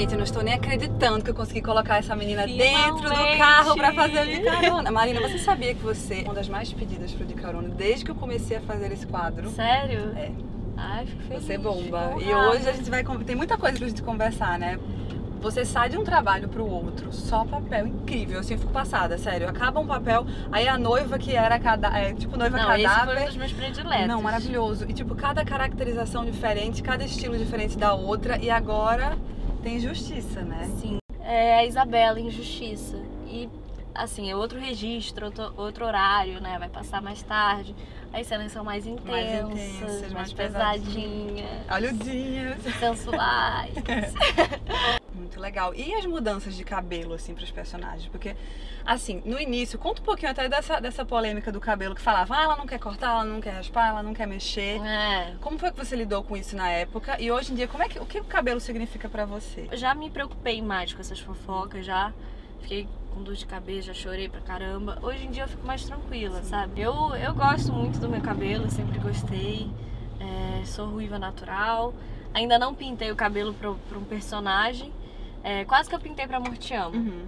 Gente, eu não estou nem acreditando que eu consegui colocar essa menina dentro do Finalmente! carro pra fazer o de carona. Marina, você sabia que você é uma das mais pedidas pro de carona desde que eu comecei a fazer esse quadro? Sério? É. Ai, fico feliz. Você bomba. fico E hoje a gente vai. Tem muita coisa pra gente conversar, né? Você sai de um trabalho pro outro, só papel incrível. Assim, eu fico passada, sério. Acaba um papel, aí a noiva que era cada, é, tipo noiva Não, esse foi um cadáver. dos meus prediletos. Não, maravilhoso. E tipo, cada caracterização diferente, cada estilo diferente da outra. E agora tem justiça, né? Sim. É a Isabela em Justiça. E, assim, é outro registro, outro, outro horário, né? Vai passar mais tarde. As cenas são mais intensas, Mais mais, intensas, mais pesadinhas, Olha o dia. sensuais. Muito legal. E as mudanças de cabelo, assim, pros personagens? Porque, assim, no início, conta um pouquinho até dessa, dessa polêmica do cabelo que falava, ah, ela não quer cortar, ela não quer raspar, ela não quer mexer. É. Como foi que você lidou com isso na época? E hoje em dia, como é que, o que o cabelo significa pra você? Eu já me preocupei mais com essas fofocas, já fiquei com dor de cabeça, já chorei pra caramba. Hoje em dia eu fico mais tranquila, sabe? Eu, eu gosto muito do meu cabelo, sempre gostei. É, sou ruiva natural. Ainda não pintei o cabelo pra um personagem. É, quase que eu pintei pra Mortiamo, Uhum.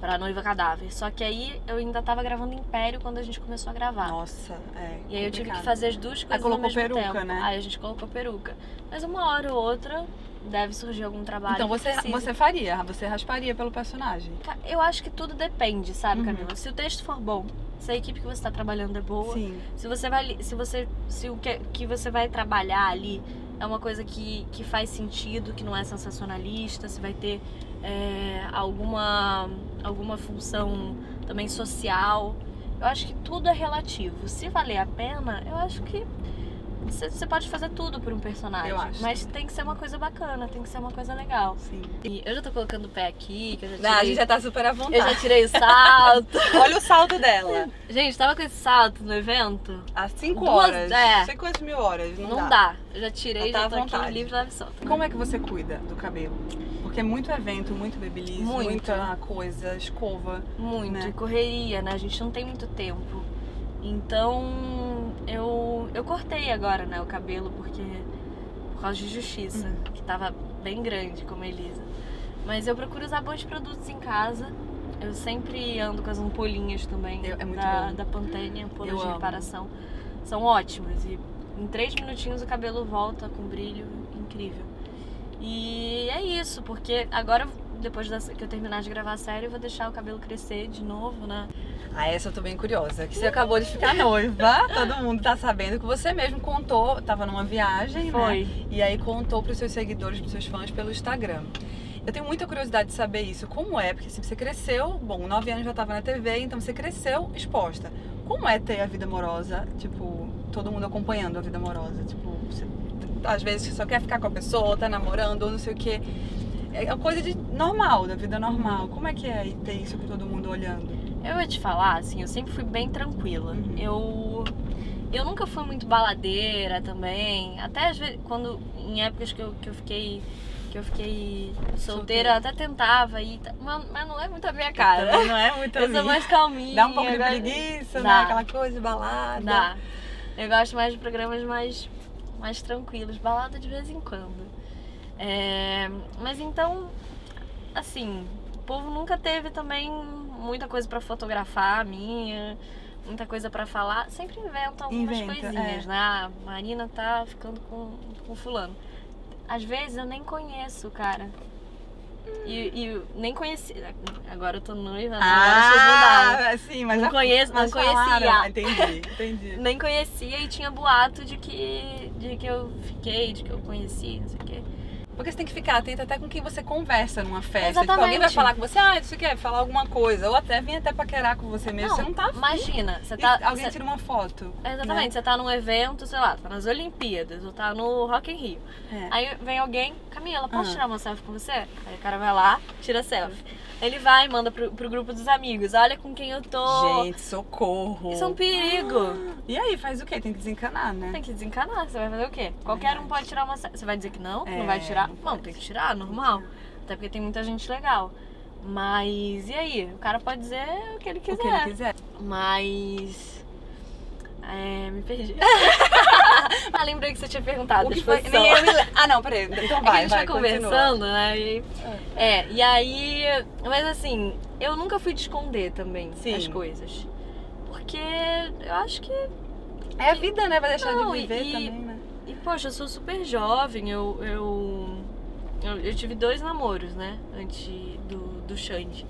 pra Noiva Cadáver. Só que aí eu ainda tava gravando Império quando a gente começou a gravar. Nossa, é. E aí eu tive que fazer as duas coisas colocou ao mesmo peruca, tempo. né? Aí a gente colocou peruca. Mas uma hora ou outra deve surgir algum trabalho. Então você, você faria, você rasparia pelo personagem. Eu acho que tudo depende, sabe, Uhum. Camila? Se o texto for bom, se a equipe que você está trabalhando é boa, Sim. se você vai, se você, se o que, que você vai trabalhar ali é uma coisa que, que faz sentido, que não é sensacionalista, se vai ter é, alguma alguma função também social, eu acho que tudo é relativo. Se valer a pena, eu acho que você pode fazer tudo por um personagem, Eu acho mas tem que ser uma coisa bacana, tem que ser uma coisa legal. Sim. E eu já tô colocando o pé aqui, que eu já tirei. Não, a gente já tá super à vontade. Eu já tirei o salto. Olha o salto dela. Gente, tava com esse salto no evento. Há 5 Duas- horas. é. Sei quantas mil horas. Não, Não, dá. Eu já tirei, Tá já tô aqui vontade. livre, leve e solta. Como é que você cuida do cabelo? Porque é muito evento, muito babyliss, Muito. muita coisa, escova. Muito. Né? E correria, né? A gente não tem muito tempo. Então, eu, eu cortei agora, né, o cabelo, porque... Por causa de justiça, Uhum. que tava bem grande, como a Elisa. Mas eu procuro usar bons produtos em casa. Eu sempre ando com as ampolinhas também. Eu- é muito da, bom. da Pantene, ampolas de reparação. São ótimas. E em três minutinhos o cabelo volta com brilho incrível. E é isso, porque agora, depois dessa- que eu terminar de gravar a série, eu vou deixar o cabelo crescer de novo, né? Ah, essa eu tô bem curiosa. Que você acabou de ficar noiva, todo mundo tá sabendo que você mesmo contou, tava numa viagem, né? Foi. E aí contou pros seus seguidores, pros seus fãs pelo Instagram. Eu tenho muita curiosidade de saber isso. Como é? Porque assim, você cresceu, bom, nove anos já tava na TV, então você cresceu exposta. Como é ter a vida amorosa, tipo, todo mundo acompanhando a vida amorosa? Tipo, você, às vezes você só quer ficar com a pessoa, tá namorando, ou não sei o quê. É uma coisa de normal, da vida normal. Como é que é ter isso com todo mundo olhando? Eu vou te falar, assim, eu sempre fui bem tranquila. Uhum. Eu. Eu nunca fui muito baladeira também. Até às vezes, quando. Em épocas que eu, que eu fiquei. Que eu fiquei solteira, Solteira. eu até tentava ir. mas, mas não é muito a minha cara. Também não é muito Eu a sou minha. mais calminha. Dá um pouco de eu preguiça, Dá. né? Aquela coisa balada. Dá. Eu gosto mais de programas mais, mais tranquilos, balada de vez em quando. É, mas então, assim, o povo nunca teve também muita coisa pra fotografar minha, muita coisa pra falar. Sempre inventam algumas Inventa, coisinhas, é. né? Ah, A Marina tá ficando com, com fulano. Às vezes eu nem conheço o cara. E, e nem conheci. Agora eu tô noiva, né? Agora as coisas mudaram. Ah, sim, mas Não já conheço, não mas conhecia. falaram. Entendi, entendi. Nem conhecia e tinha boato de que, de que eu fiquei, de que eu conheci, não sei o quê. Porque você tem que ficar atenta até com quem você conversa numa festa. Tipo, Exatamente. alguém vai falar com você, ah, você quer falar alguma coisa. Ou até vem até paquerar com você mesmo. você não tá afim. Imagina, você E tá. alguém você- tira uma foto. Exatamente, você tá num evento, sei lá, tá nas Olimpíadas, ou tá no Rock in Rio. É. Aí vem alguém, Camila, posso Ah. tirar uma selfie com você? Aí o cara vai lá, tira selfie. Ele vai e manda pro, pro grupo dos amigos, olha com quem eu tô. Gente, socorro. Isso é um perigo. E aí, faz o quê? Tem que desencanar, né? Tem que desencanar, você vai fazer o quê? Qualquer um pode tirar uma selfie. Você vai dizer que não? que É, não vai tirar? Não, pode. tem que tirar, normal. Até porque tem muita gente legal. Mas e aí? O cara pode dizer o que ele O quiser. que ele quiser. Mas. É, me perdi. ah, lembrei que você tinha perguntado O que foi? Nem eu me Ah, não, peraí. Então É que a vai, gente vai, foi continua. conversando, né? E, é, e aí. Mas assim, eu nunca fui de esconder também Sim. as coisas. Porque eu acho que. É a vida, né? Vai deixar Não, de viver e- também, né? E, poxa, eu sou super jovem, eu. Eu, eu, eu tive dois namoros, né? Antes do, do Xande.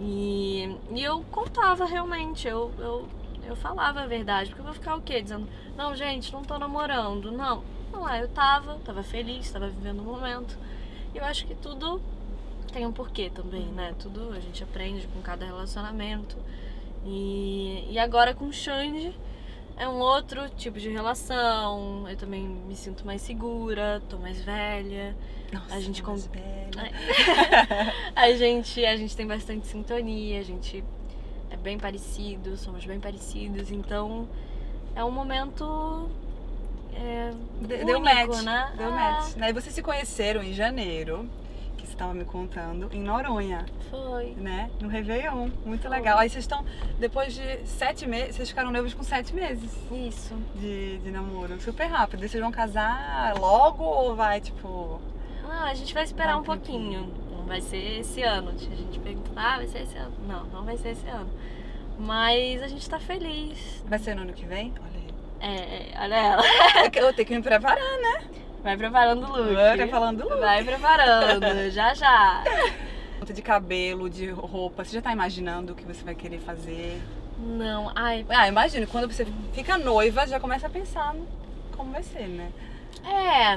E, e eu contava realmente, eu, eu, eu falava a verdade. Porque eu vou ficar o quê? Dizendo, não, gente, não tô namorando. Não. Não é, eu tava, tava feliz, tava vivendo o momento. E eu acho que tudo tem um porquê também, né? Tudo a gente aprende com cada relacionamento. E, e agora com o Xande é um outro tipo de relação. Eu também me sinto mais segura, tô mais velha. Nossa, A gente com- mais velha. A gente, a gente tem bastante sintonia, a gente é bem parecido, somos bem parecidos, então é um momento é, De- único, Deu match. né? Deu É, match. Aí vocês se conheceram em janeiro, estava me contando, em Noronha, Foi. né? No Réveillon. Muito Foi. legal. Aí vocês estão, depois de sete meses, vocês ficaram noivos com sete meses Isso. de, de namoro. Super rápido. E vocês vão casar logo ou vai, tipo. Ah, a gente vai esperar Vai um um pouquinho. Não vai ser esse ano. A gente pergunta, ah, vai ser esse ano. Não, não vai ser esse ano. Mas a gente tá feliz. Vai ser no ano que vem? Olha aí. É, é, olha ela. Eu tenho que me preparar, Vai preparando o look. Agora falando do look. Vai preparando, já já. Ponta de cabelo, de roupa. Você já tá imaginando o que você vai querer fazer? Não, ai, Ah, imagino, quando você fica noiva, já começa a pensar como vai ser, né? É,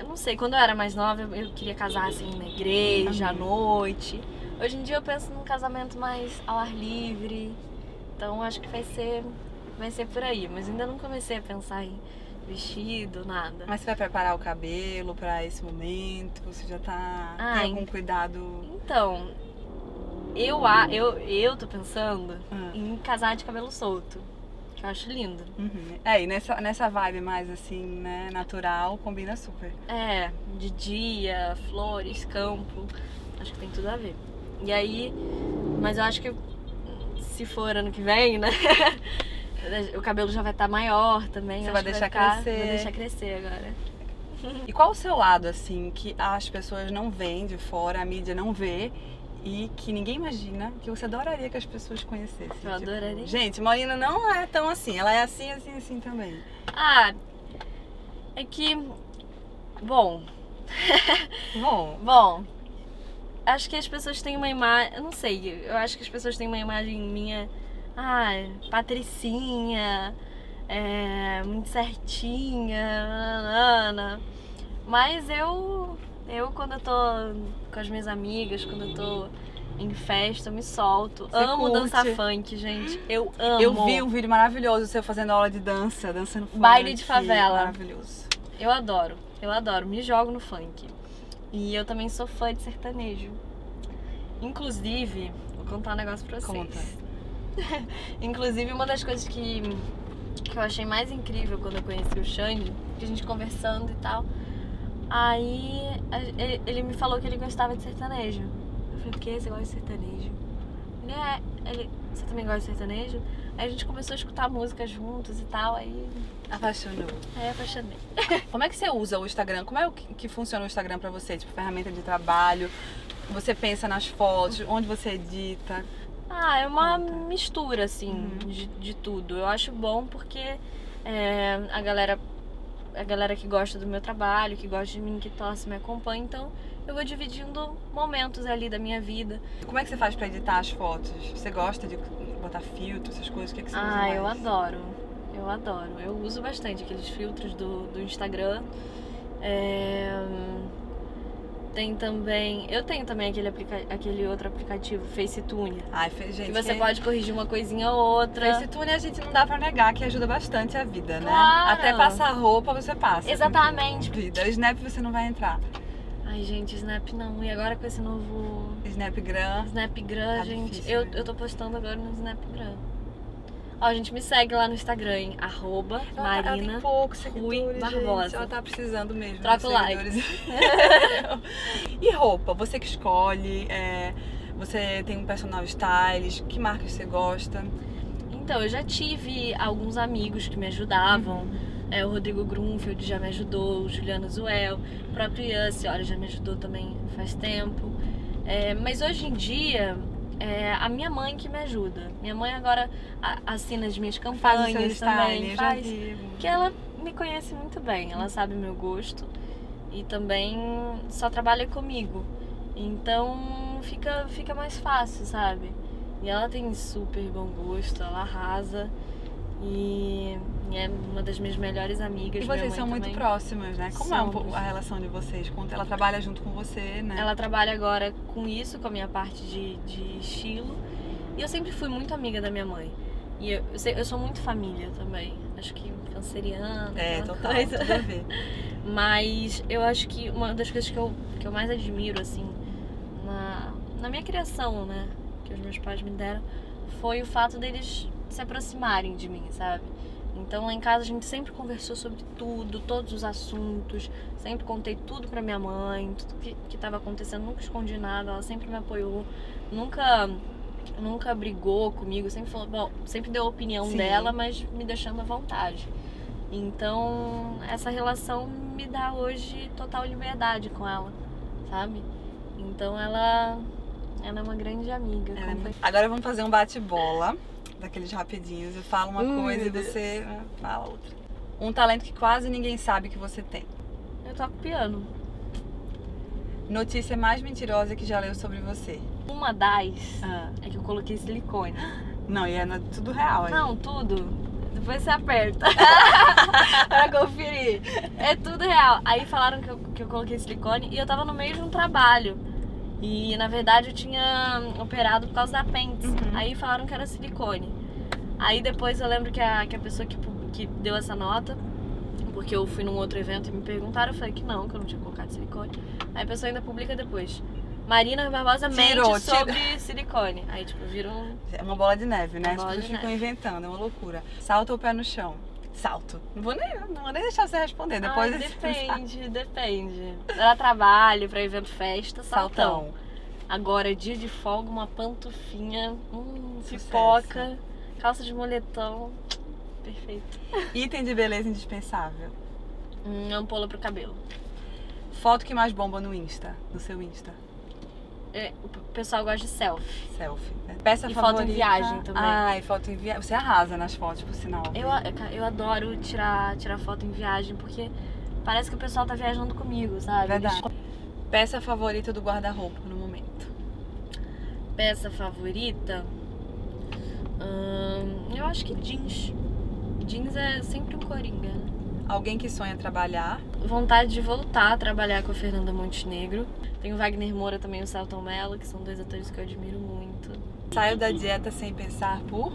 eu não sei, quando eu era mais nova eu, eu queria casar assim na igreja, à Uhum. noite. Hoje em dia eu penso num casamento mais ao ar livre. Então acho que vai ser vai ser por aí, mas ainda não comecei a pensar em vestido, nada. Mas você vai preparar o cabelo pra esse momento? Você já tá. Ai. Tem algum cuidado? Então, eu a- eu eu tô pensando Ah, em casar de cabelo solto. Que eu acho lindo. uhum. É, e nessa, nessa vibe mais assim, né, natural, combina super. É, de dia, flores, campo. Acho que tem tudo a ver. E aí, mas eu acho que se for ano que vem, né? o cabelo já vai estar maior também. Você vai deixar ficar- crescer. Vou deixar crescer agora. E qual o seu lado, assim, que as pessoas não veem de fora, a mídia não vê e que ninguém imagina que você adoraria que as pessoas conhecessem? Eu adoraria. Gente, Marina não é tão assim, ela é assim, assim, assim também. Ah, é que. Bom, Bom, bom. Acho que as pessoas têm uma imagem. Eu não sei, eu acho que as pessoas têm uma imagem minha. Ah, patricinha, é, muito certinha, nanana. Mas eu. Eu, quando eu tô com as minhas amigas, quando eu tô em festa, eu me solto. Você amo curte? dançar funk, gente. Eu amo. eu vi um vídeo maravilhoso seu fazendo aula de dança, dançando funk. Baile de favela. Maravilhoso. Eu adoro, eu adoro, me jogo no funk. E eu também sou fã de sertanejo. Inclusive, vou contar um negócio pra vocês. Conta. Inclusive, uma das coisas que, que eu achei mais incrível quando eu conheci o Xande, que a gente conversando e tal, aí ele, me falou que ele gostava de sertanejo. Eu falei, o que? Você gosta de sertanejo? Ele é. Ele, você também gosta de sertanejo? Aí a gente começou a escutar música juntos e tal, aí, Apaixonou. aí apaixonei. Como é que você usa o Instagram? Como é que, que funciona o Instagram pra você? Tipo, ferramenta de trabalho? Você pensa nas fotos? Onde você edita? Ah, é uma mistura, assim, Uhum. de, de tudo. Eu acho bom porque é, a galera a galera que gosta do meu trabalho, que gosta de mim, que torce, me acompanha, então eu vou dividindo momentos ali da minha vida. Como é que você faz pra editar as fotos? Você gosta de botar filtro, essas coisas? O que, é que você usa Ah, eu adoro. Eu adoro. Eu uso bastante aqueles filtros do, do Instagram. É, Tem também. Eu tenho também aquele, aplica... aquele outro aplicativo, FaceTune. Ai, gente, Que você quem- pode corrigir uma coisinha ou outra. FaceTune a gente não dá pra negar que ajuda bastante a vida, né? Claro. Até passar roupa você passa. Exatamente. Vida. Snap você não vai entrar. Ai, gente, Snap não. E agora com esse novo Snapgram. Snapgram, Tá gente, difícil, eu, né? eu tô postando agora no Snapgram. Ó, gente, me segue lá no Instagram, em arroba Ela, tá- ela Marina. tem poucos Rui Barbosa. gente. Ela tá precisando mesmo. Troca o like. e roupa? Você que escolhe. é, você tem um personal stylist. Que marcas você gosta? Então, eu já tive alguns amigos que me ajudavam É, o Rodrigo Grunfeld já me ajudou, o Juliano Zuel, o próprio Yassi, olha, já me ajudou também faz tempo. É, mas hoje em dia, é a minha mãe que me ajuda. Minha mãe agora assina as minhas Faz campanhas style, também, faz. Que ela me conhece muito bem, ela sabe meu gosto e também só trabalha comigo. Então fica, fica mais fácil, sabe? E ela tem super bom gosto, ela arrasa e é uma das minhas melhores amigas. E vocês são muito também. próximas, né? Como é Somos. a relação de vocês? Quando ela trabalha junto com você, né? Ela trabalha agora com isso, com a minha parte de, de estilo. E eu sempre fui muito amiga da minha mãe. E eu, eu, sei- eu sou muito família também. Acho que canceriana. É, total, coisa. tudo a ver. Mas eu acho que uma das coisas que eu, que eu mais admiro, assim, na, na minha criação, né? Que os meus pais me deram, foi o fato deles se aproximarem de mim, sabe? Então lá em casa a gente sempre conversou sobre tudo, todos os assuntos, sempre contei tudo pra minha mãe, tudo que, que tava acontecendo, nunca escondi nada, ela sempre me apoiou, nunca nunca brigou comigo, sempre falou, bom, sempre deu a opinião Sim. dela, mas me deixando à vontade. Então, essa relação me dá hoje total liberdade com ela, sabe? Então ela ela é uma grande amiga. É, Agora vamos fazer um bate-bola, daqueles rapidinhos. Eu falo uma coisa e Deus. você fala outra. Um talento que quase ninguém sabe que você tem. Eu toco piano. Notícia mais mentirosa que já leu sobre você. Uma das Ah, é que eu coloquei silicone. não, e é tudo real. aí. Não, tudo. Depois você aperta. pra conferir. É tudo real. Aí falaram que eu, que eu coloquei silicone e eu tava no meio de um trabalho. E na verdade eu tinha operado por causa da apêndice. Uhum. Aí falaram que era silicone. Aí depois eu lembro que a, que a pessoa que, que deu essa nota, porque eu fui num outro evento e me perguntaram, eu falei que não, que eu não tinha colocado silicone. Aí a pessoa ainda publica depois. Marina Barbosa mente Tirou, tirou. sobre silicone. Aí, tipo, viram É uma bola de neve, né? As pessoas ficam neve. inventando, é uma loucura. Salta o pé no chão. Salto. Não vou nem, não vou nem deixar você responder. Depois Ai, depende, depende. Pra trabalho, pra evento festa, saltão. Saltão. Agora, dia de folga, uma pantufinha, hum, Sucesso. pipoca, calça de moletom. Perfeito. Item de beleza indispensável. Hum, ampola pro cabelo. Foto que mais bomba no Insta, no seu Insta. É, o pessoal gosta de selfie. Selfie. né? Peça E foto em favorita. viagem também. Ah, e foto em viagem. Você arrasa nas fotos, por sinal. Eu, eu adoro tirar, tirar foto em viagem, porque parece que o pessoal tá viajando comigo, sabe? Verdade. Eles- Peça favorita do guarda-roupa no momento. Peça favorita? Hum, eu acho que jeans. Jeans é sempre um coringa, né? Alguém que sonha trabalhar. vontade de voltar a trabalhar com a Fernanda Montenegro. Tem o Wagner Moura também o Celton Mello, que são dois atores que eu admiro muito. Saio da dieta sem pensar por.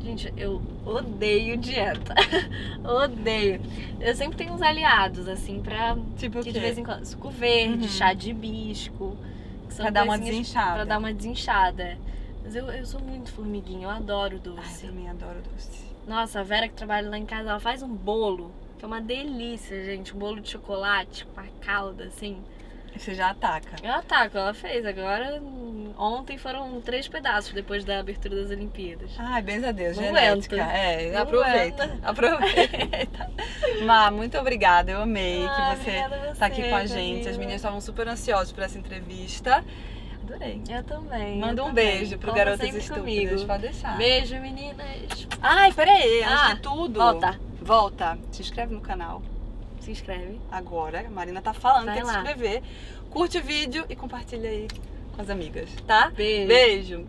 Gente, eu odeio dieta. odeio. Eu sempre tenho uns aliados, assim, pra. Tipo o Que quê? de vez em quando. Suco verde, Uhum. chá de hibisco. Que Pra dar uma desinchada. Pra dar uma desinchada. Mas eu, eu sou muito formiguinha, eu adoro Ai, eu doce. também adoro doce. Nossa, a Vera que trabalha lá em casa, ela faz um bolo, que é uma delícia, gente. Um bolo de chocolate com a calda, assim. Você já ataca. Eu ataco, ela fez. Agora, ontem foram três pedaços depois da abertura das Olimpíadas. Ai, benza a Deus, Não genética. aguenta. É, Não aproveita. aguenta. Aproveita. Má, muito obrigada. Eu amei Ah, que você tá aqui com a gente. Camila. As meninas estavam super ansiosas por essa entrevista. Adorei. Eu também. Manda eu um também. beijo pro Conta Garotas Estúpidas. comigo. Pode deixar. Beijo, meninas. Ai, peraí, antes Ah, de tudo. Volta. Volta. Se inscreve no canal Se inscreve. agora. A Marina tá falando, Vai tem que se lá. inscrever. Curte o vídeo e compartilha aí com as amigas, tá? Beijo. Beijo.